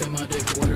sucking my dick.